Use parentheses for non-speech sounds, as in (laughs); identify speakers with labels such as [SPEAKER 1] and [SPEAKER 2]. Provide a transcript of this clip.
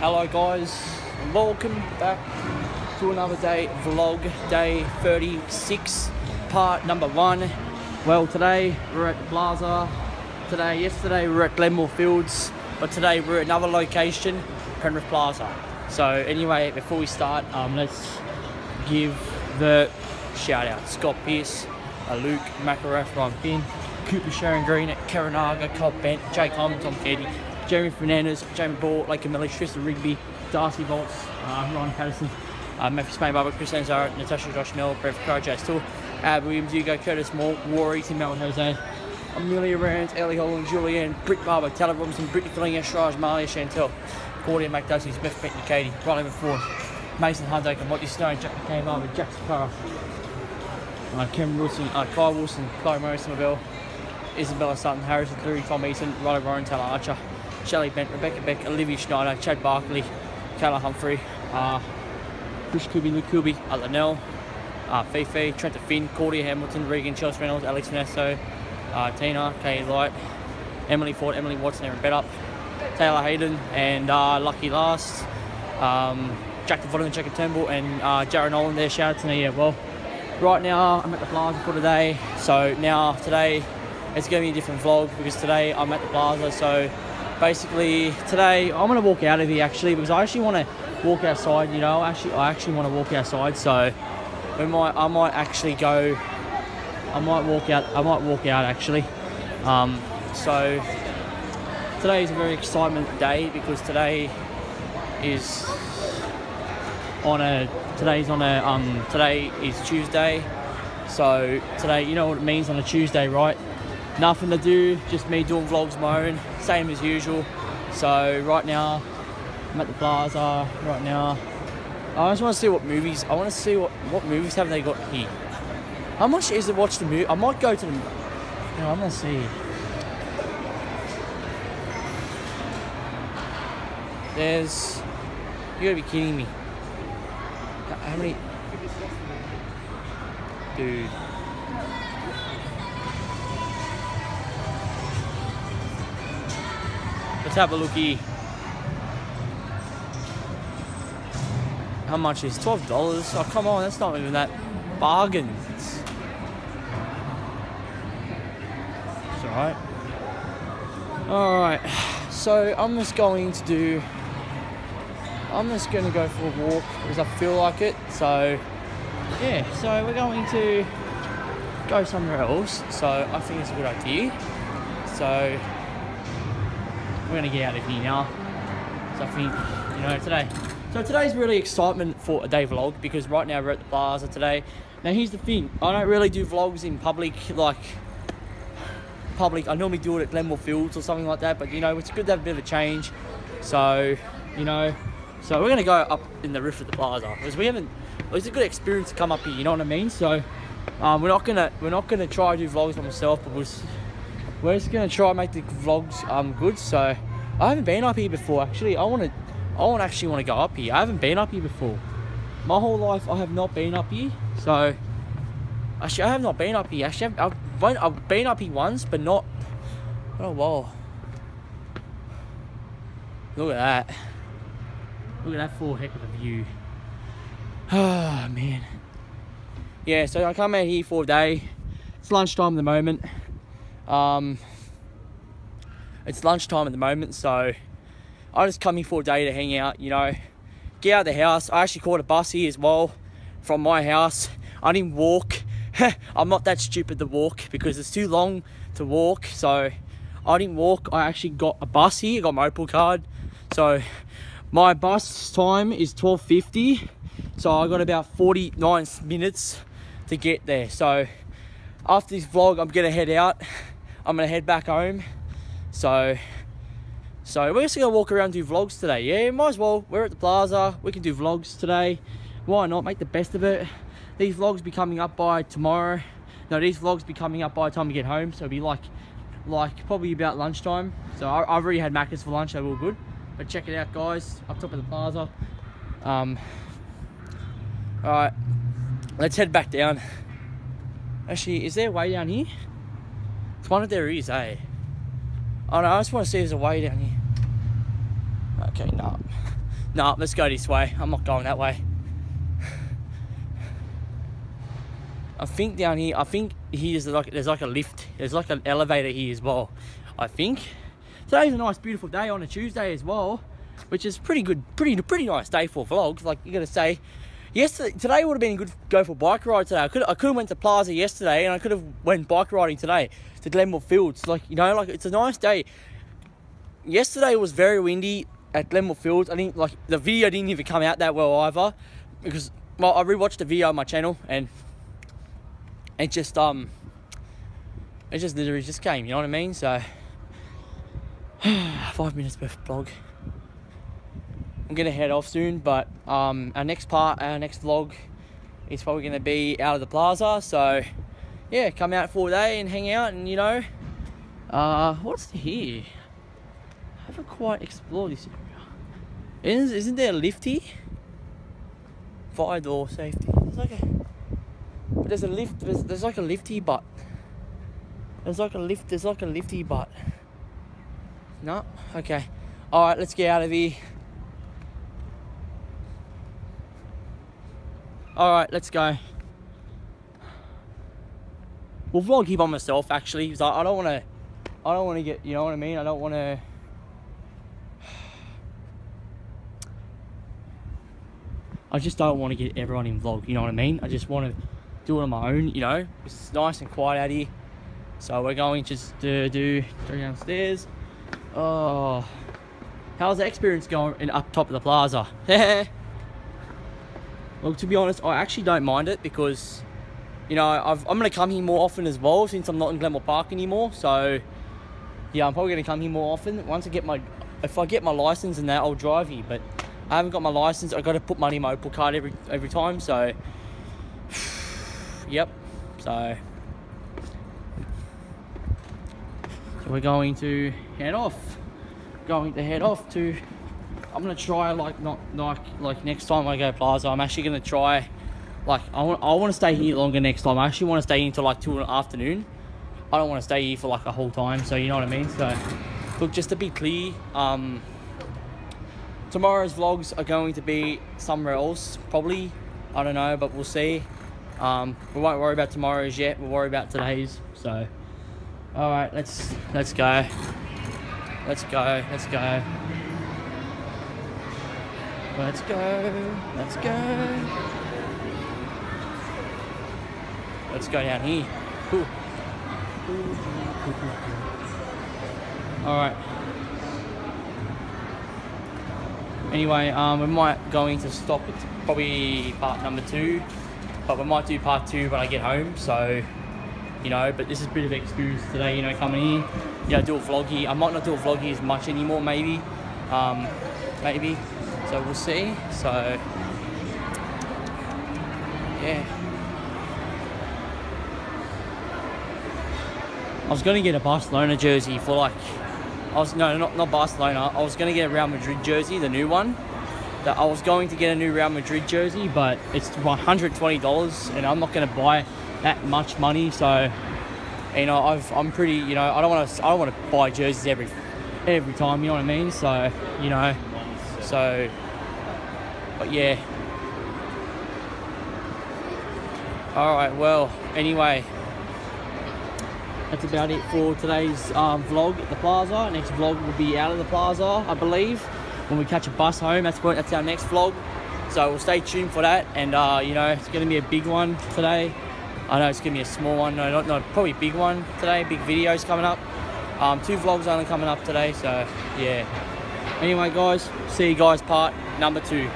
[SPEAKER 1] Hello guys, welcome back to another day vlog, day 36, part number one. Well today we're at the Plaza, today, yesterday we were at Glenmore Fields, but today we're at another location, Penrith Plaza. So anyway, before we start, um, let's give the shout out Scott Pearce, uh, Luke McElrath, Ryan Finn, Cooper Sharon Green, at Karanaga, Cobb Bent, Jake Hyman, Tom Keddie, Jeremy Fernandez, Jamie Ball, Lake Millie, Tristan Rigby, Darcy Bolts, uh, Ryan Patterson, uh, Matthew Spain Barber, Chris Anzara, Natasha Josh Mill, Brett Carr, Jay Still, uh, William Hugo, Curtis Moore, Warry, Tim Melvin Jose, Amelia Rand, Ellie Holland, Julianne, Britt Barber, Taylor Robinson, Brittany Fillinger, Shraj, Malia, Chantel, Cordia McDusty, Beth Bentley, Katie, Riley McFord, Mason Hundaker, Monty Stone, Jack McCain Barber, Jack Sakara, uh, Kim Wilson, uh, Kyle Wilson, Chloe Morrison, Isabella Sutton, Harrison Cleary, Tom Eason, Riley Warren, Taylor Archer, Shelley Bent, Rebecca Beck, Olivia Schneider, Chad Barkley, Kayla Humphrey, uh, Chris Kubi, Luke Kubi, Linnell, uh, Fifi, Trent Finn, Cordia Hamilton, Regan, Chelsea Reynolds, Alex Nesso, uh, Tina, Kay Light, Emily Ford, Emily Watson, Aaron Bedup, Taylor Hayden, and uh, Lucky Last, um, Jack DeVotten, Jack Turnbull, and uh, Jared Nolan there. Shout out to me, yeah, well. Right now, I'm at the Plaza for today. So now, today, it's going to be a different vlog because today I'm at the Plaza. So basically, today I'm going to walk out of here actually because I actually want to walk outside. You know, actually, I actually want to walk outside. So we might, I might actually go. I might walk out. I might walk out actually. Um, so today is a very excitement day because today is on a today's on a um today is Tuesday so today you know what it means on a Tuesday right nothing to do just me doing vlogs my own same as usual. So right now I'm at the plaza right now. I just want to see what movies I want to see what what movies have they got here. How much is it watch the movie I might go to the you know, I'm gonna see. There's you gotta be kidding me. How many? Dude. Let's have a looky. How much is twelve dollars? Oh come on, that's not even that bargain. It's alright. Alright. So I'm just going to do I'm just going to go for a walk because I feel like it. So, yeah, so we're going to go somewhere else. So, I think it's a good idea. So, we're going to get out of here now. So, I think, you know, today. So, today's really excitement for a day vlog because right now we're at the plaza today. Now, here's the thing I don't really do vlogs in public, like, public. I normally do it at Glenmore Fields or something like that, but you know, it's good to have a bit of a change. So, you know, so we're gonna go up in the roof of the plaza because we haven't. It's a good experience to come up here. You know what I mean? So um, we're not gonna we're not gonna try to do vlogs by myself, but we're just, we're just gonna try and make the vlogs um good. So I haven't been up here before. Actually, I want to I want actually want to go up here. I haven't been up here before. My whole life I have not been up here. So actually I have not been up here. Actually I've, I've, I've been up here once, but not. Oh wow. Look at that. Look at that full heck of a view. (sighs) Ah, oh, man. Yeah, so I come out here for a day. It's lunchtime at the moment. Um, it's lunchtime at the moment, so I just come here for a day to hang out, you know, get out of the house. I actually caught a bus here as well from my house. I didn't walk. (laughs) I'm not that stupid to walk because it's too long to walk, so I didn't walk. I actually got a bus here, I got my Opal card. So my bus time is 12.50, so I got about 49 minutes to get there. So after this vlog, I'm gonna head out. I'm gonna head back home. So, so we're just gonna walk around and do vlogs today. Yeah, might as well. We're at the plaza. We can do vlogs today. Why not? Make the best of it. These vlogs be coming up by tomorrow. No, these vlogs be coming up by the time we get home. So it'll be like, like probably about lunchtime. So I, have already had Macca's for lunch. So we're good. But check it out, guys, up top of the plaza. Um, all right, let's head back down. Actually, is there a way down here? One of there is, eh? Oh I just want to see if there's a way down here. Okay, no. No, let's go this way. I'm not going that way. I think down here, I think here's like there's like a lift, there's like an elevator here as well. I think today's a nice, beautiful day on a Tuesday as well, which is pretty good, pretty pretty nice day for vlogs. Like you gotta say, yesterday today would have been a good go for bike ride today. I could I could have went to Plaza yesterday and I could have went bike riding today to Glenmore Fields. Like you know, like it's a nice day. Yesterday was very windy at Glenmore Fields. I think like the video didn't even come out that well either because well I rewatched the video on my channel and it just um it just literally just came you know what i mean so (sighs) five minutes per vlog i'm gonna head off soon but um our next part our next vlog is probably gonna be out of the plaza so yeah come out for a day and hang out and you know uh what's here i haven't quite explored this area isn't, isn't there a lifty fire door safety it's like a but there's a lift. There's, there's like a lifty, but there's like a lift. There's like a lifty, but no. Okay. All right. Let's get out of here. All right. Let's go. We'll vlog here by myself actually, because I, I don't want to. I don't want to get. You know what I mean? I don't want to. (sighs) I just don't want to get everyone in vlog, you know what I mean? I just want to do it on my own, you know. It's nice and quiet out here. So we're going just to do three downstairs. Oh, how's the experience going in up top of the plaza? (laughs) well, to be honest, I actually don't mind it because, you know, i am going to come here more often as well since I'm not in Glenmore Park anymore. So, yeah, I'm probably going to come here more often. Once I get my, if I get my license and that, I'll drive here. But I haven't got my license. I've got to put money in my Opal card every every time. So, (sighs) Yep. So, so we're going to head off. Going to head off to. I'm gonna try like not like like next time I go Plaza. I'm actually gonna try. Like I want I want to stay here longer next time. I actually want to stay here until like two in the afternoon. I don't want to stay here for like a whole time. So you know what I mean. So look, just to be clear, um, tomorrow's vlogs are going to be somewhere else probably. I don't know, but we'll see. Um, we won't worry about tomorrow's yet. We'll worry about today's. So, all right, let's let's go. Let's go. Let's go. Let's go. Let's go. Let's go down here. Cool. All right. Anyway, um, we might going to stop at probably part number two but we might do part two when I get home. So, you know, but this is a bit of experience today, you know, coming here. Know, do a vloggy. I might not do a vloggy as much anymore, maybe. Um, maybe. So we'll see. So, yeah. I was going to get a Barcelona jersey for like, I was, no, not, not Barcelona. I was going to get a Real Madrid jersey, the new one that I was going to get a new Real Madrid jersey, but it's $120 and I'm not going to buy that much money. So, you know, I've, I'm pretty, you know, I don't want to, I don't want to buy jerseys every, every time. You know what I mean? So, you know, so, but yeah. All right. Well, anyway, that's about it for today's um, vlog at the plaza. Next vlog will be out of the plaza, I believe when we catch a bus home. That's what, that's our next vlog. So we'll stay tuned for that. And uh, you know, it's going to be a big one today. I know it's going to be a small one. No, not, not probably a big one today. Big videos coming up. Um, two vlogs only coming up today. So yeah. Anyway, guys, see you guys part number two.